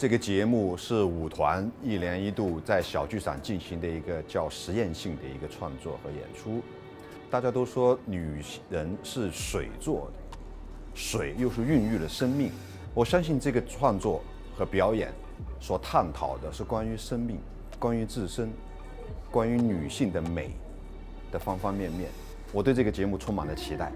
这个节目是舞团一年一度在小剧场进行的一个叫实验性的一个创作和演出大家都说女人是水做的水又是孕育了生命。我相信这个创作和表演所探讨的是关于生命关于自身关于女性的美的方方面面我对这个节目充满了期待。